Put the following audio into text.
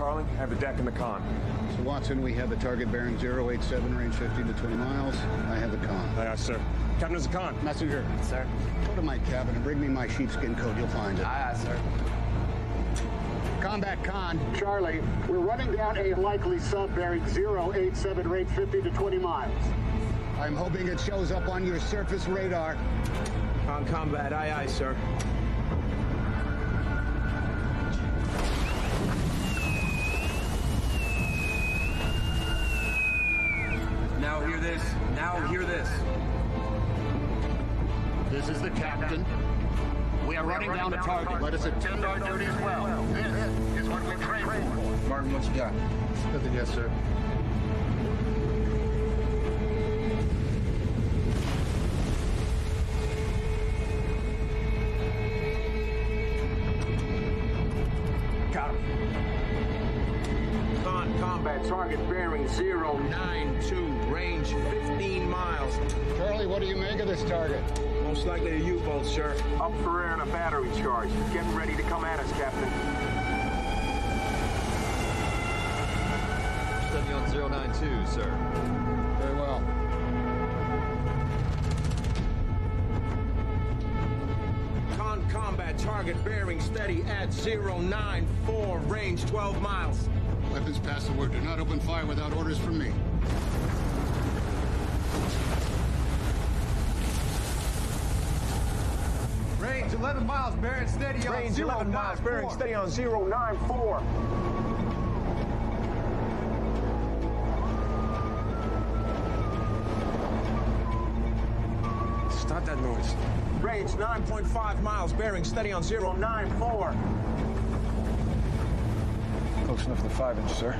Carling. I have the deck and the con. So, Watson, we have the target bearing 087, range 15 to 20 miles. I have the con. Aye, aye, sir. Captain is the con. Messenger, Sir. go to my cabin and bring me my sheepskin coat. You'll find it. Aye, aye, sir. Combat con. Charlie, we're running down a likely sub bearing 087, range 50 to 20 miles. I'm hoping it shows up on your surface radar. On combat, aye, aye, sir. This. Now hear this. This is the captain. We are running down the target. Let us attend our duty as well. This is what we trained for. Martin, what you got? Nothing yet, sir. Combat, target bearing 092, range 15 miles. Charlie, what do you make of this target? Most likely a U-boat, sir. Up for air and a battery charge. Getting ready to come at us, Captain. Steady on 092, sir. Very well. Con combat, target bearing steady at 094, range 12 miles. Weapons pass the word. Do not open fire without orders from me. Range 11 miles, bearing steady on Range 11 miles, bearing steady on 094. Stop that noise. Range 9.5 miles, bearing steady on 094. Enough to the 5 inch, sir.